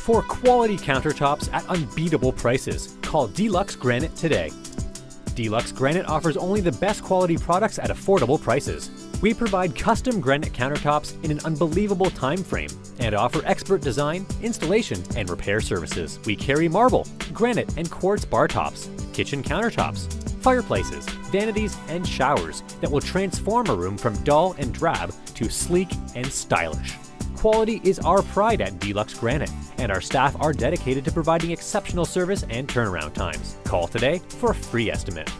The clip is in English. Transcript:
for quality countertops at unbeatable prices. Call Deluxe Granite today. Deluxe Granite offers only the best quality products at affordable prices. We provide custom granite countertops in an unbelievable time frame and offer expert design, installation, and repair services. We carry marble, granite, and quartz bar tops, kitchen countertops, fireplaces, vanities, and showers that will transform a room from dull and drab to sleek and stylish. Quality is our pride at Deluxe Granite, and our staff are dedicated to providing exceptional service and turnaround times. Call today for a free estimate.